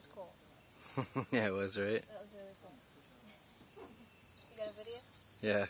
was cool. yeah, it was, right? That was really cool. You got a video? Yeah.